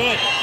Good.